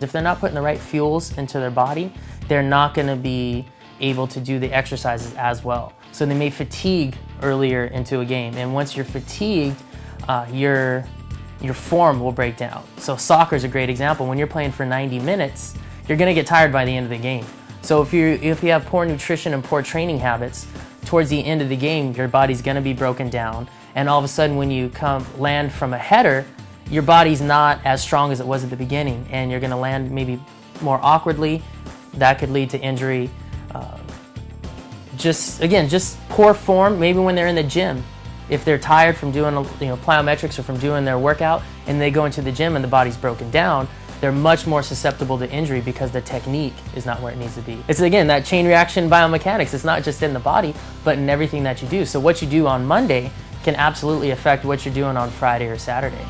If they're not putting the right fuels into their body, they're not going to be able to do the exercises as well. So they may fatigue earlier into a game. And once you're fatigued, uh, your, your form will break down. So soccer is a great example. When you're playing for 90 minutes, you're going to get tired by the end of the game. So if you if you have poor nutrition and poor training habits, towards the end of the game, your body's going to be broken down, and all of a sudden, when you come land from a header, your body's not as strong as it was at the beginning, and you're going to land maybe more awkwardly. That could lead to injury. Uh, just again, just poor form. Maybe when they're in the gym, if they're tired from doing you know plyometrics or from doing their workout, and they go into the gym and the body's broken down, they're much more susceptible to injury because the technique is not where it needs to be. It's again that chain reaction biomechanics. It's not just in the body, but in everything that you do. So what you do on Monday can absolutely affect what you're doing on Friday or Saturday.